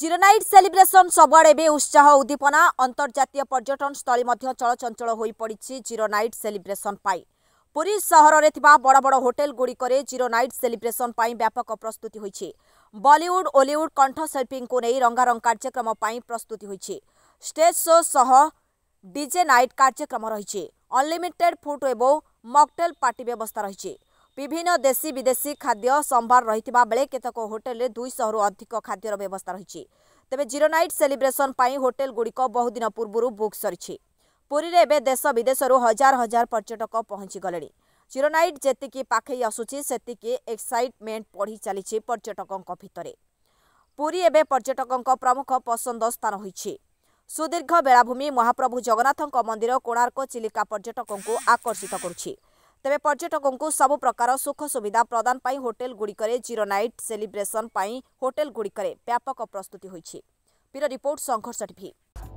zero night celebration সবুড়ে এবে উৎসাহ উদ্দীপনা অন্তর্জাতীয় পর্যটনস্থলী মধ্য চলচঞ্চল হয়ে পড়ছে জিরোনাইট সেলিব্রেসন পাই পুরী সহরের বড় বড় হোটেল গুড়িকরে জিরোনাইট সেলিব্রেসন পাই ব্যাপক প্রস্তুতি হয়েছে বলিউড ওলিউড কণ্ঠশিল্পী নেই রঙ্গারং কার্যক্রম প্রস্তুতি হয়েছে স্টেজ শো সহ ডিজে নাইট কার্যক্রম রয়েছে অনলিমিটেড ফুড এবং মকটেল পার্টি ব্যবস্থা রয়েছে বিভিন্ন দেশী বিদেশী খাদ্য সম্ভার রয়েছে বেড়ে কেতক হোটেলে দুইশহর অধিক খাদ্যর ব্যবস্থা রয়েছে তবে জিরো নাইট সেলিব্রেসন হোটেল গুড়িক বহুদিন পূর্বর বুক সরিছে পুরীরে এবে দেশ বিদেশর হাজার হাজার পর্যটক পঞ্চিগলে জিরো নাইট যেতিকি পাখেই আসুচি সেতিকি এক্সাইটমেন্ট বড়ি চালিছে পর্যটকঙ্ক ভিতরে পুরী এবে পর্যটকঙ্ক প্রমুখ পছন্দ স্থান হয়েছে সুদীর্ঘ বেলাভূমি মহাপ্রভু জগন্নাথঙ্ক মন্দির কোণার্ক চিলিকা পর্যটকঙ্কু আকর্ষিত করছে ତେବେ ପର୍ଯ୍ୟଟକଙ୍କୁ ସବୁ ପ୍ରକାର ସୁଖ ସୁବିଧା ପ୍ରଦାନ ପାଇଁ ହୋଟେଲଗୁଡ଼ିକରେ ଜିରୋ ନାଇଟ୍ ସେଲିବ୍ରେସନ୍ ପାଇଁ ହୋଟେଲଗୁଡ଼ିକରେ ବ୍ୟାପକ ପ୍ରସ୍ତୁତି ହୋଇଛି ବ୍ୟୁରୋ ରିପୋର୍ଟ ସଂଘର୍ଷ ଟିଭି